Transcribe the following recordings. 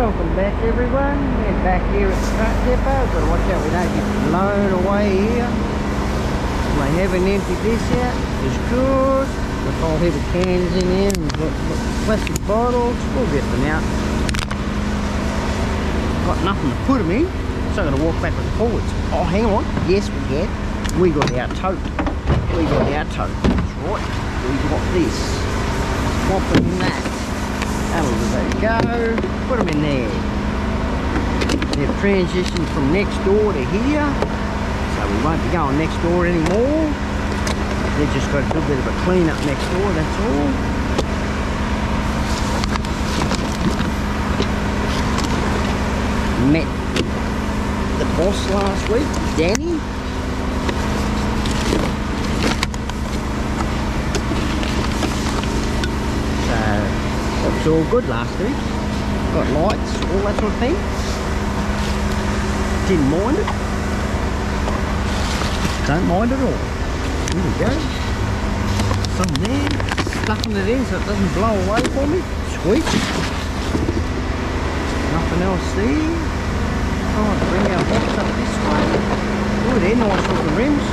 Welcome back everyone. We're back here at the truck depot. Gotta watch out we don't get blown away here. They haven't emptied this out. It's good. Got a whole heap of cans in here and got plastic bottles. We'll get them out. Got nothing to put them in. So I'm gonna walk backwards and forwards. Oh hang on. Yes we get. We got our tote. We got our tote. That's right. We got this. Swap them let it go. Put them in there. They've transitioned from next door to here. So we won't be going next door anymore. They've just got a little bit of a clean up next door, that's all. Met the boss last week, Danny. So that was all good last week. Got lights, all that sort of thing. Didn't mind it. Don't mind at all. Here we go. Some there. Stuffing it in so it doesn't blow away for me. Sweet. Nothing else there. Oh, bring our box up this way. Oh, they're nice looking rims.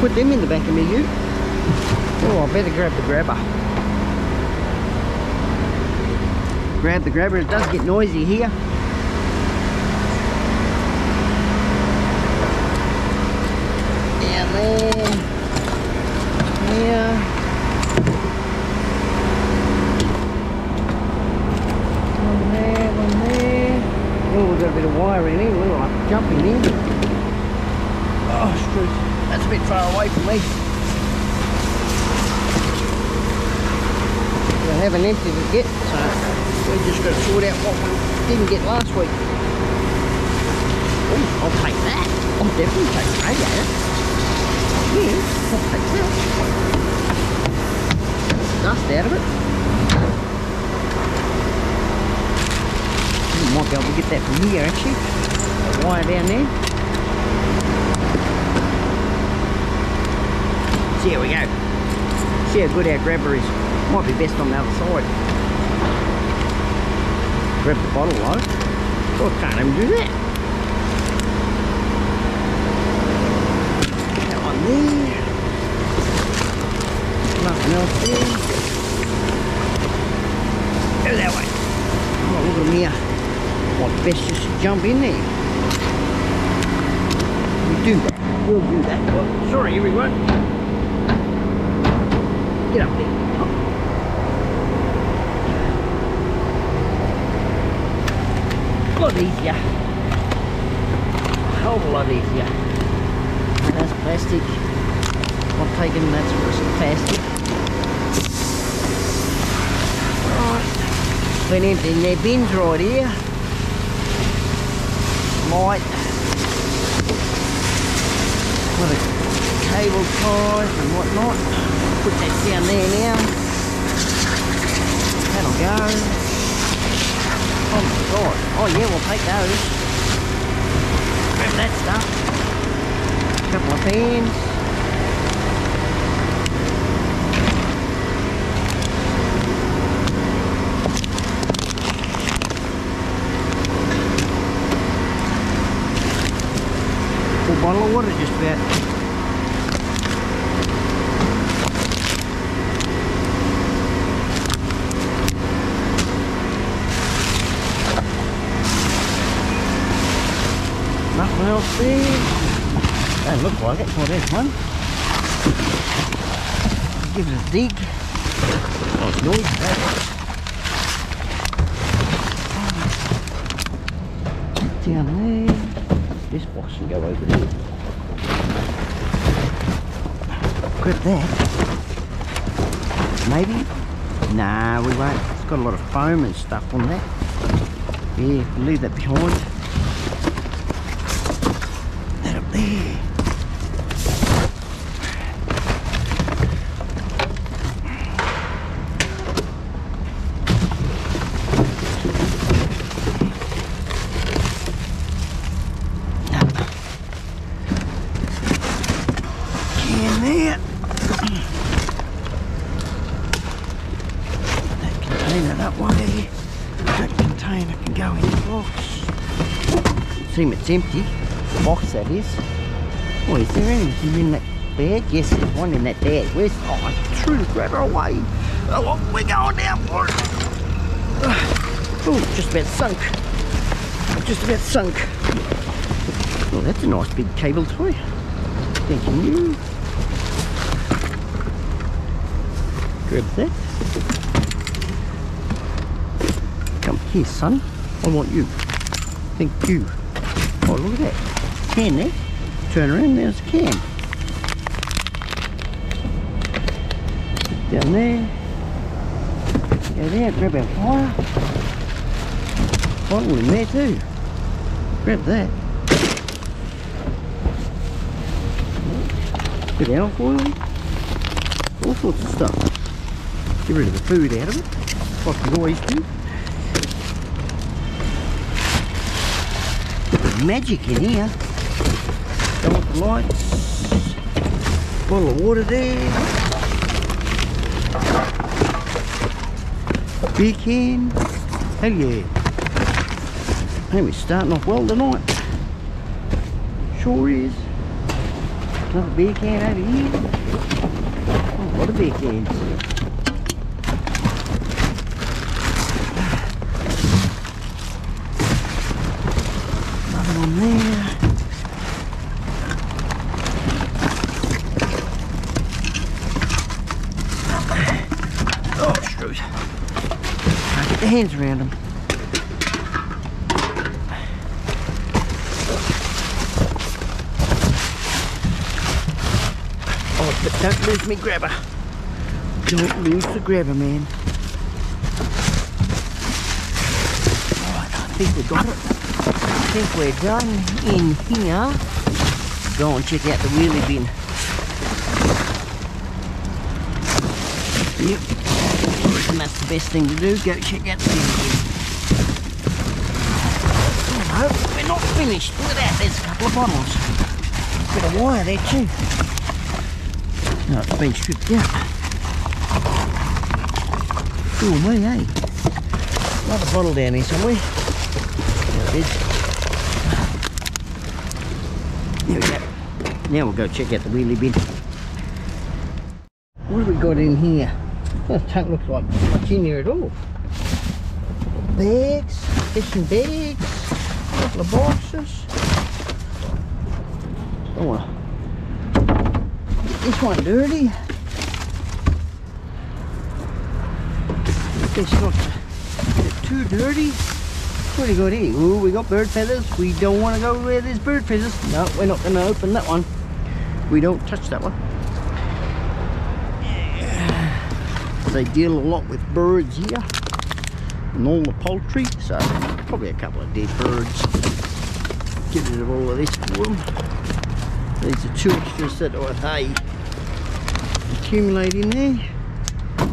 Put them in the back of me, you. Oh, I better grab the grabber. Grab the grabber. It does get noisy here. Down there. Here. Oh, got a bit of wire in here. We're like jumping in. Oh. That's a bit far away from me. We haven't emptied it yet, so we just got to sort out what we didn't get last week. Oh, I'll take that. I'll definitely take the radiator. Yeah, I'll take that. Dust out of it. You might be able to get that from here actually. That wire down there. See how we go. See how good our grabber is. Might be best on the other side. Grab the bottle though. Oh, can't even do that. That one there. Nothing else there. Go that way. Oh, look at here. Might best just jump in there. We do that. We'll do that. Oh, sorry everyone. Get up there. Lot easier. A a lot easier. That's plastic. I've taken that sort of plastic. Right. Been emptying their bins right here. Light. What a cable ties and whatnot. Put that down there now. That'll go. Oh my god. Oh yeah, we'll take those. Grab that stuff. Couple of fans. Full bottle of water just about. Nothing else there. Don't look like it. Well, there's one. Give it a dig. Oh, it's noisy, that. Down there. This box can go over there. Grab that. Maybe? Nah, we won't. It's got a lot of foam and stuff on that. Yeah, leave that behind. It's empty. The box that is. Oh, is there anything in that bag? Yes, there's one in that bag. Where's oh I threw the grabber away. Oh we're going down for it. Oh, just about sunk. Just about sunk. Oh, that's a nice big cable toy. Thank you. Grab that. Come here, son. I want you. Thank you. Oh, look at that. Can there. Turn around, there's a can. Down there. Go there, grab our fire. Bottle in there too. Grab that. Bit of alcohol. All sorts of stuff. Get rid of the food out of it. Like we always do. Magic in here. Go with the lights. Bottle of water there. Beer can. Hell oh, yeah. Hey, we're starting off well tonight. Sure is. Another beer can over here. Oh, a lot of beer cans. One there. Oh, screws. Can't get the hands around them. Oh, but don't lose me grabber. Don't lose the grabber, man. Alright, I think we got it. I think we're done in here. Go and check out the wheelie bin. Yep. Reckon that's the best thing to do. Go check out the wheelie bin. No, we're not finished. Look at that, there's a couple of bottles. A Bit of wire there too. No, it's been stripped out. Cool me, eh? Another bottle down here somewhere. There it is. We go. Now we'll go check out the wheelie bin. What have we got in here? Well, it don't look like much in here at all. Bags, fishing bags, a couple of boxes. Oh well this one dirty. It's not too dirty. What do you got here? Oh, we got bird feathers. We don't want to go where there's bird feathers. No, we're not going to open that one. We don't touch that one. They deal a lot with birds here and all the poultry, so probably a couple of dead birds. Get rid of all of this for them. These are two extras that are hay accumulating there.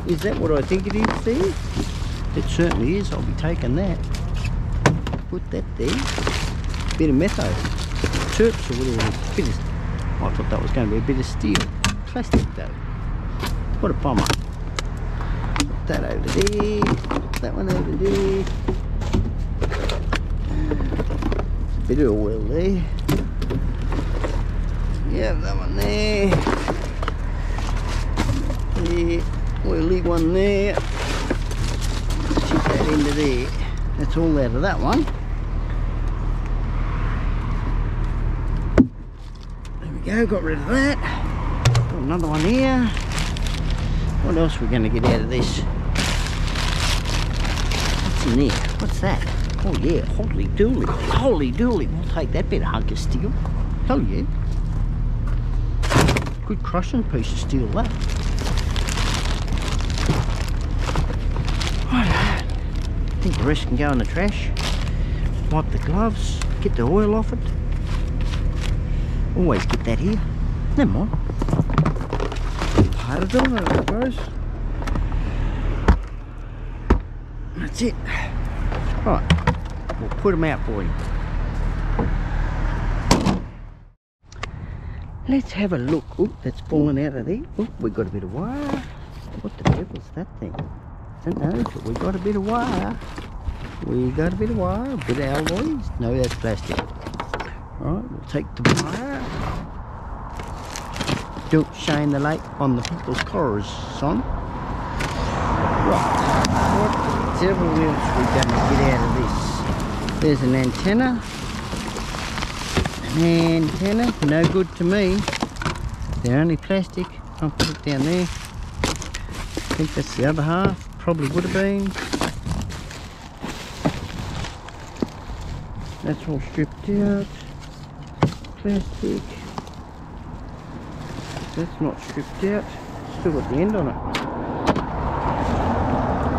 Is that what I think it is there? It certainly is. I'll be taking that. Put that there. Bit of metho. Turps or whatever. Bit of, oh, I thought that was going to be a bit of steel. Plastic though. What a bummer. Put that over there. Put that one over there. Bit of oil there. Yeah, that one there. We'll leave one there. Chip that into there. That's all out of that one. There we go, got rid of that. Got another one here. What else are we going to get out of this? What's in there? What's that? Oh yeah, holy dooly. Holy dooly. We'll take that bit of hunk of steel. Hell yeah. Good crushing piece of steel that. I think the rest can go in the trash. Wipe the gloves, get the oil off it. Oh, Always get that here. Never mind. Part of I suppose. That's it. Right, we'll put them out for you. Let's have a look. Oh, that's fallen out of there. Oh, we got a bit of wire. What the devil's that thing? I Don't know, but we got a bit of wire. We got a bit of wire, a bit of alloys. No, that's plastic. Alright, we'll take the wire. Don't shine the light on the people's cars, son. Right, what the devil else we gonna get out of this? There's an antenna. An antenna, no good to me. They're only plastic. I'll put it down there. I think that's the other half. Probably would have been. That's all stripped out. Plastic. That's not stripped out. Still got the end on it.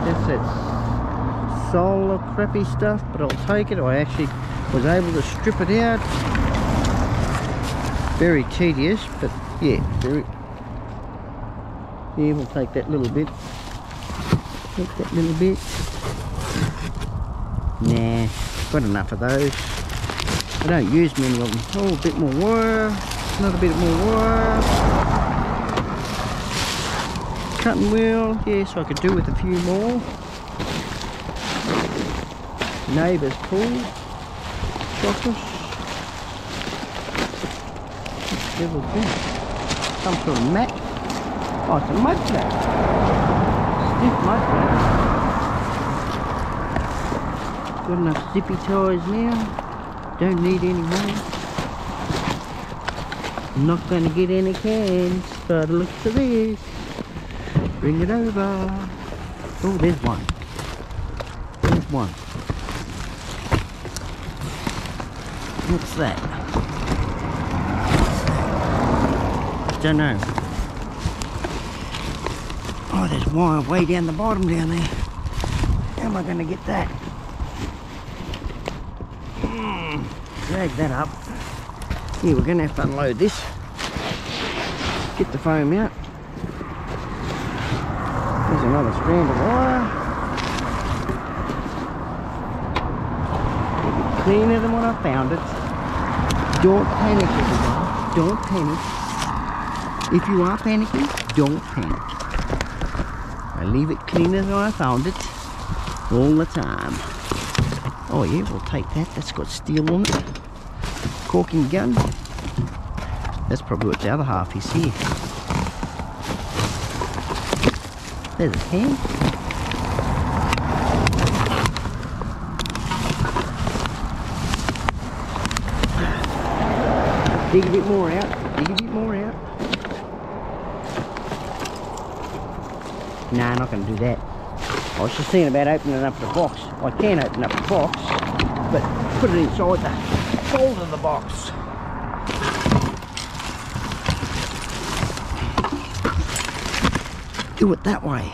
That's that solar crappy stuff, but I'll take it. I actually was able to strip it out. Very tedious, but yeah, very. Yeah, we'll take that little bit. Take that little bit. Nah, got enough of those. I don't use many of them. Oh, a bit more wire. Another bit more wire. Cutting wheel. Yes, I could do with a few more. Neighbour's pool. Chocolate. Devil. Some sort of mat. Oh, it's a mud flat. Stiff mud flat. Got enough zippy ties now. Don't need any more. I'm not going to get any cans. But look at this. Bring it over. Oh, there's one. There's one. What's that? Don't know. Oh, there's wire way down the bottom down there. How am I going to get that? Drag that up. Yeah, we're going to have to unload this. Get the foam out. There's another strand of wire. It'll be cleaner than when I found it. Don't panic, everybody. Don't panic. If you are panicking, don't panic. I leave it cleaner than I found it all the time. Oh yeah, we'll take that. That's got steel on it. Caulking gun. That's probably what the other half is here. There's a can. Dig a bit more out. Dig a bit more out. Nah, not going to do that. I was just thinking about opening up the box. I can open up the box, but put it inside the fold of the box. Do it that way.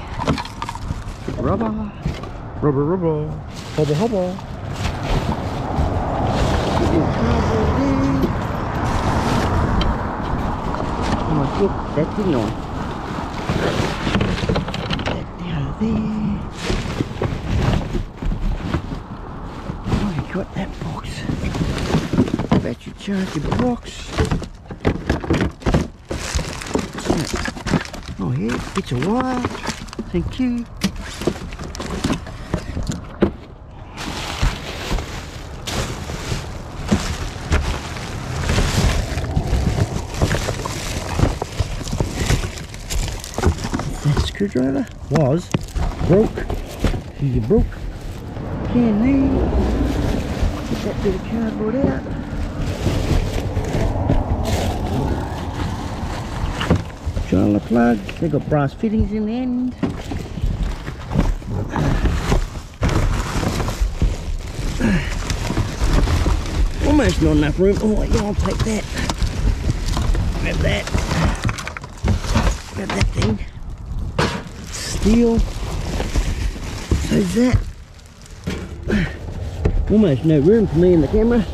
Rubber. Rubber, rubber. Hubba, hubba. Get your cardboard there. Oh, look, that didn't on. That down there. Oh, you got that box. Battery charger box. What's box. Oh yeah, bits of wire. Thank you. That screwdriver was broke. You broke. Can there. Get that bit of cardboard out. Trying the plug. They've got brass fittings in the end. Almost not enough room. Oh, yeah, I'll take that. Grab that. Grab that thing. Steel. So's that. Almost no room for me in the camera.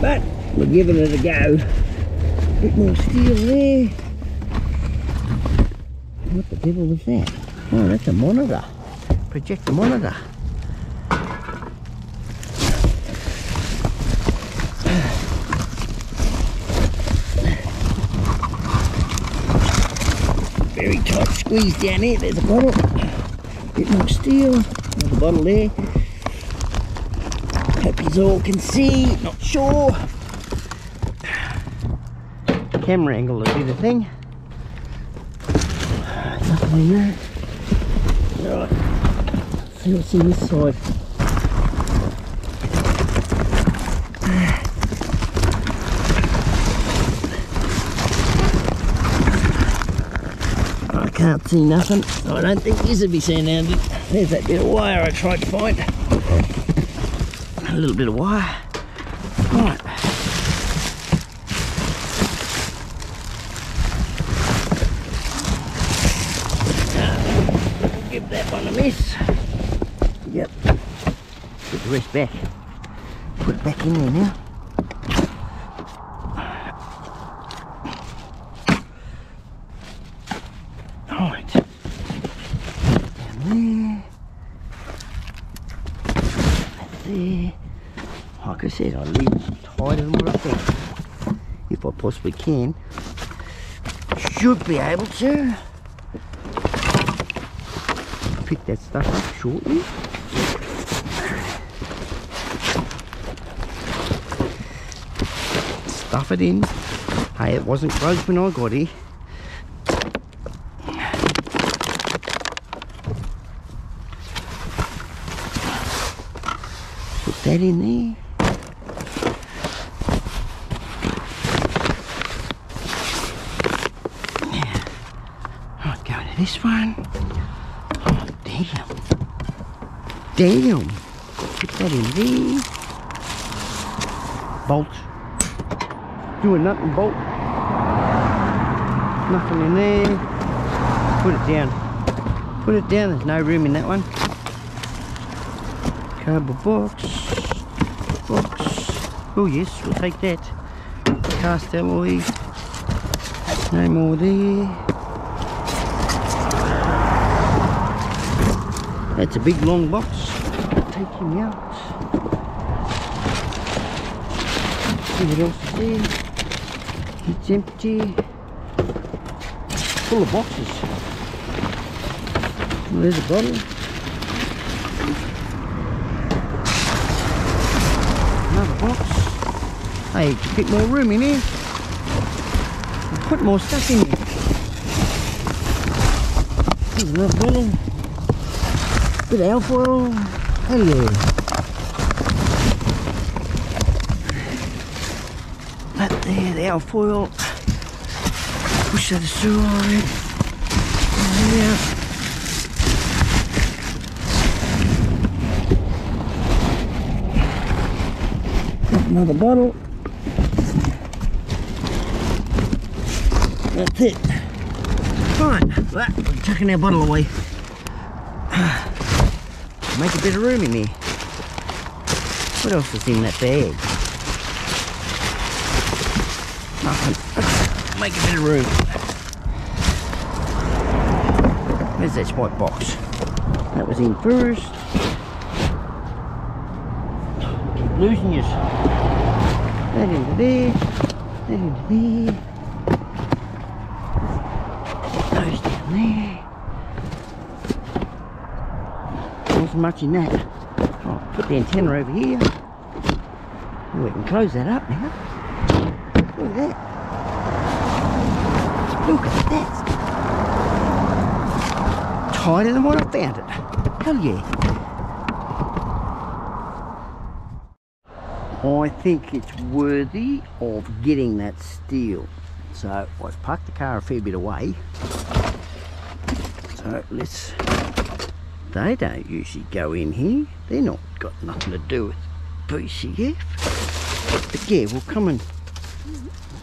But we're giving it a go. Bit more steel there. What the devil was that? Oh, that's a monitor. Projector monitor. Very tight squeeze down here. There's a bottle. Bit more steel. Another bottle there. You all can see. Not sure. Camera angle will be the thing. Nothing in there. Right. See what's in this side. I can't see nothing. I don't think this would be seen out. There's that bit of wire I tried to find. A little bit of wire. Right. Give that one a miss. Yep. Put the rest back. Put it back in there now. Right. Down there. That's there. Like I said, I leave it tighter than what I think. Possibly can. Should be able to. Pick that stuff up shortly. Stuff it in. Hey, it wasn't closed when I got here. Put that in there. Yeah. Right, go to this one. Oh, damn. Damn. Put that in there. Bolt. Doing nothing, bolt. Nothing in there. Put it down. Put it down, there's no room in that one. Cardboard box. Box. Oh yes, we'll take that. Cast alloy. No more there. That's a big long box. Take him out. See what else is there. It's empty. Full of boxes. Well, there's a bottle. Another box. Hey, a bit more room in here. Put more stuff in here. Here's another bottle. Bit of alfoil. Hell yeah. That there, the alfoil. Push that aside. Yeah. Another bottle. That's it. Right, that, we're chucking our bottle away. Make a bit of room in here. What else is in that bag? Nothing. Make a bit of room. Where's that white box? That was in first. Keep losing yours. That into there. That into there. Those down there. Wasn't much in that. Oh, put the antenna over here. We can close that up now. Look at that. Look at that. Tighter than what I found it. Hell yeah. I think it's worthy of getting that steel. So I've parked the car a fair bit away. So let's, they don't usually go in here. They're not got nothing to do with BCF. But yeah, we'll come and,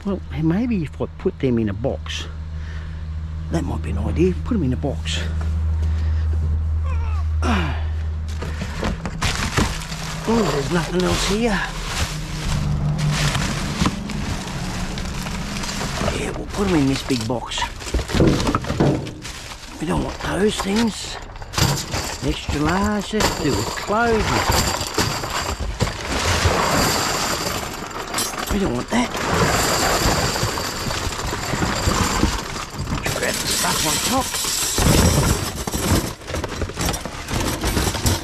well, maybe if I put them in a box, that might be an idea. Put them in a box. Oh, there's nothing else here. Yeah, we'll put them in this big box. We don't want those things. Extra large, let's do with clothes. We don't want that. Grab the stuff on top.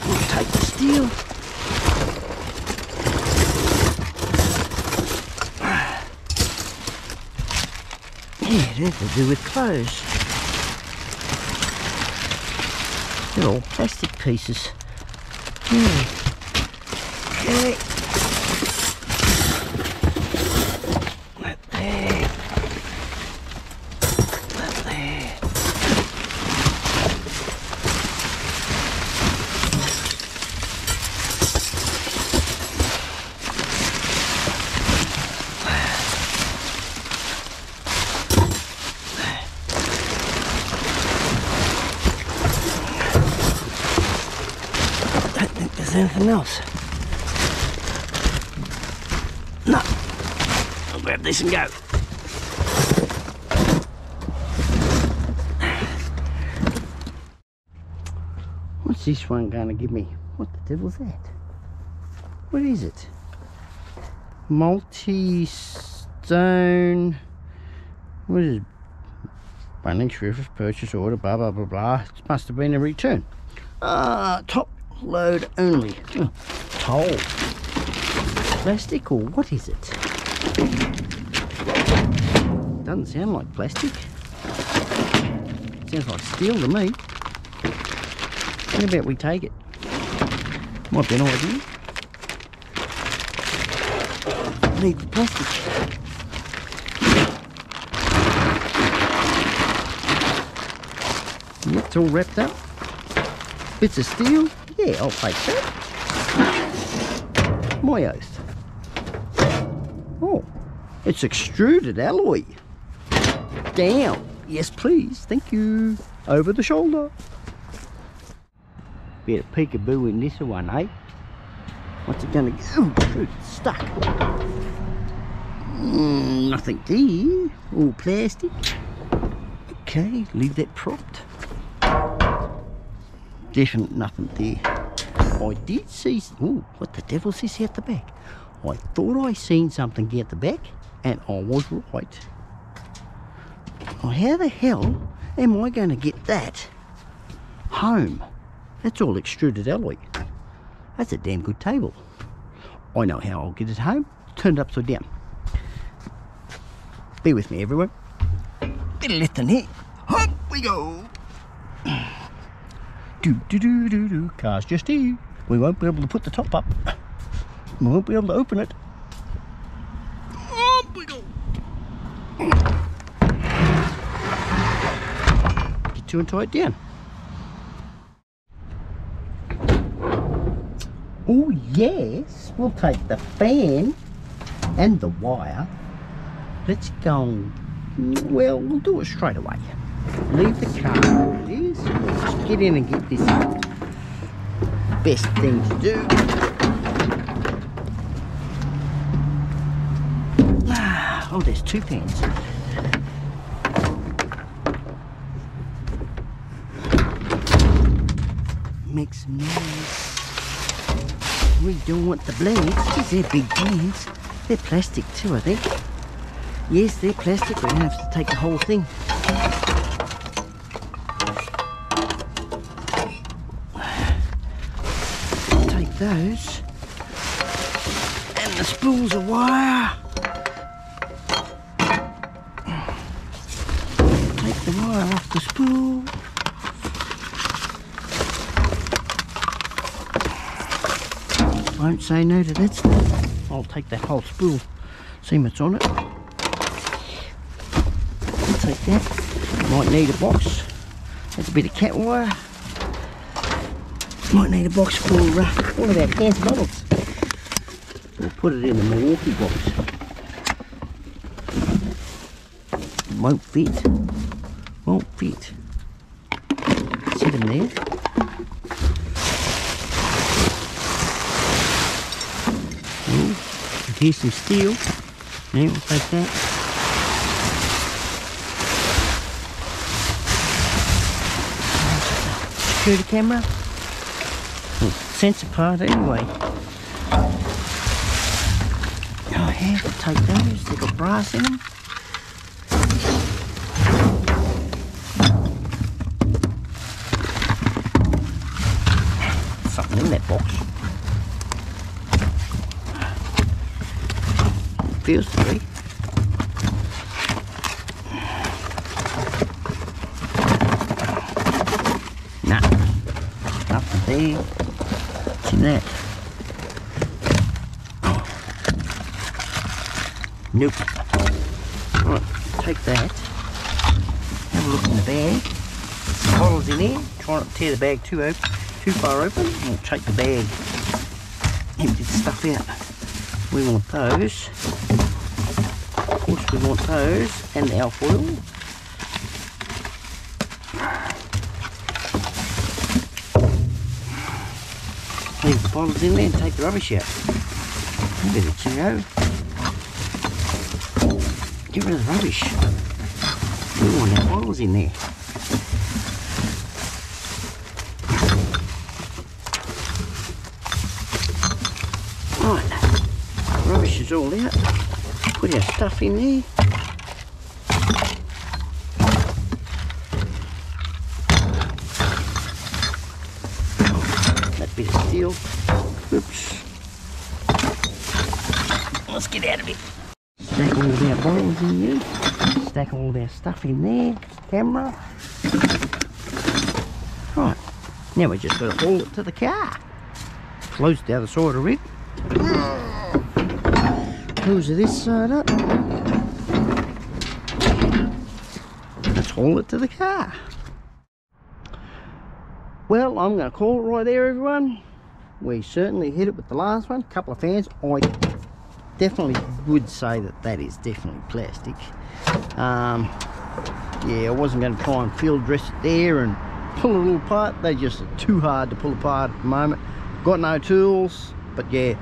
We'll take the steel. Yeah, to do with clothes. They're all plastic pieces. Hmm. Yeah. Okay. Anything else. No. I'll grab this and go. What's this one going to give me? What the devil's that? What is it? Multi-stone... What is it? Bunnings River purchase order, blah, blah, blah, blah. It must have been a return. Ah, top load only. Oh, toll. Plastic or what is it? Doesn't sound like plastic. Sounds like steel to me. How about we take it? Might be an idea. Need the plastic. It's all wrapped up. Bits of steel. Yeah, I'll take that. My oath. Oh, it's extruded alloy. Down. Yes, please. Thank you. Over the shoulder. Bit of peekaboo in this one, eh? What's it gonna go? Oh, stuck. Mm, nothing there. All plastic. Okay, leave that propped. Definitely nothing there. I did see. Ooh, what the devil's this at the back? I thought I seen something at the back, and I was right. Well, how the hell am I going to get that home? That's all extruded alloy. That's a damn good table. I know how I'll get it home. Turned upside down. Be with me, everyone. Bit of left in here. Up we go. Do do do do do. Car's just here. We won't be able to put the top up. We won't be able to open it. Up we go. Get to and tie it down. Oh yes, we'll take the fan and the wire. Let's go. Well, we'll do it straight away. Leave the car where it is. We'll get in and get this out. Best thing to do. Ah, Oh, there's two pans. Some noise. We don't want the blades. These are big blades. They're plastic too, I think. Yes, they're plastic. We're gonna have to take the whole thing. Those. And the spools of wire. Take the wire off the spool. Won't say no to that stuff. I'll take that whole spool. See what's on it. I'll take that. Might need a box. That's a bit of cat wire. Might need a box for uh, one of our cancer bottles. We'll put it in the Milwaukee box. Won't fit. Won't fit. Sit them there. Ooh, here's some steel. Now we'll take that. Security camera centre part anyway. I have to take those, they've got brass in them. Something in that box. Feels to. Nah, nothing there. That? Nope. Right, take that. Have a look in the bag. Some bottles in there. Try not to tear the bag too open, too far open. We'll take the bag. Empty the stuff out. We want those. Of course we want those and the alfoil. Bottles in there and take the rubbish out. Bit of Cheerio. Get rid of the rubbish. We want our bottles in there. Right, rubbish is all out. Put our stuff in there. That bit of steel. Oops. Let's get out of it. Stack all of our bottles in here. Stack all of our stuff in there. Camera. Right. Now we just got to haul it to the car. Close the other side of it. Close this side up. Let's haul it to the car. Well, I'm going to call it right there, everyone. We certainly hit it with the last one. A couple of fans. I definitely would say that that is definitely plastic. Um, yeah, I wasn't going to try and field dress it there and pull it all apart. They just are too hard to pull apart at the moment. Got no tools, but yeah,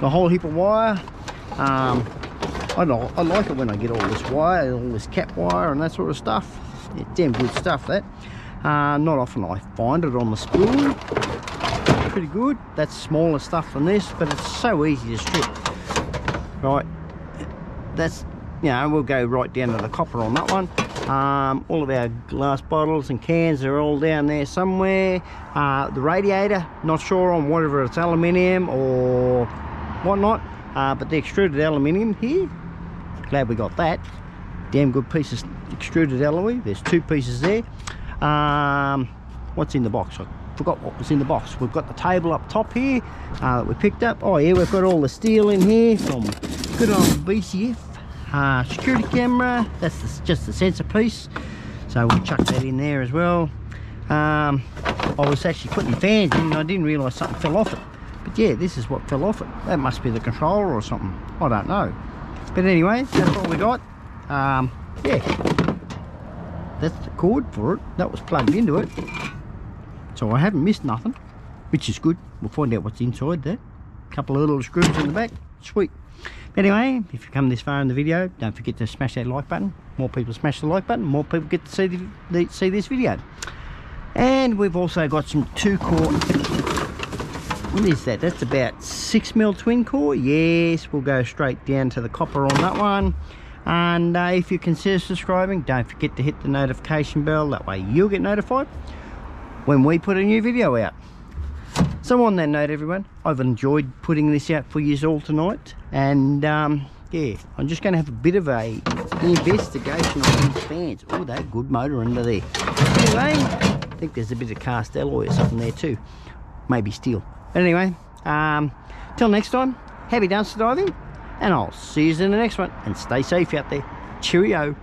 got a whole heap of wire. Um, I know I like it when I get all this wire, all this cap wire and that sort of stuff. Yeah, damn good stuff that. Uh, not often I find it on the spool. Pretty good. That's smaller stuff than this, but it's so easy to strip. Right, that's you know we'll go right down to the copper on that one. Um, all of our glass bottles and cans are all down there somewhere. Uh, the radiator, not sure on whether it's aluminium or whatnot, uh, but the extruded aluminium here, glad we got that. Damn good piece of extruded alloy. There's two pieces there. Um, what's in the box? Forgot what was in the box. We've got the table up top here uh, that we picked up. Oh yeah, we've got all the steel in here from good old BCF. Uh, security camera, that's the, just the sensor piece. So we'll chuck that in there as well. Um, I was actually putting fans in and I didn't realise something fell off it. But yeah, this is what fell off it. That must be the controller or something. I don't know. But anyway, that's what we got. Um, yeah, that's the cord for it that was plugged into it so I haven't missed nothing which is good. We'll find out what's inside there. Couple of little screws in the back. Sweet. But anyway if you come this far in the video don't forget to smash that like button. More people smash the like button more people get to see the, the see this video. And we've also got some two core. What is that? That's about six mil twin core. Yes we'll go straight down to the copper on that one. And uh, if you consider subscribing don't forget to hit the notification bell. That way you'll get notified when we put a new video out. So on that note everyone i've enjoyed putting this out for you all tonight and um, yeah i'm just going to have a bit of a investigation on these fans. Oh that good motor under there. Anyway i think there's a bit of cast alloy or something there too. Maybe steel. But anyway um till next time happy dumpster diving and I'll see you in the next one and stay safe out there. Cheerio.